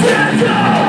Shadow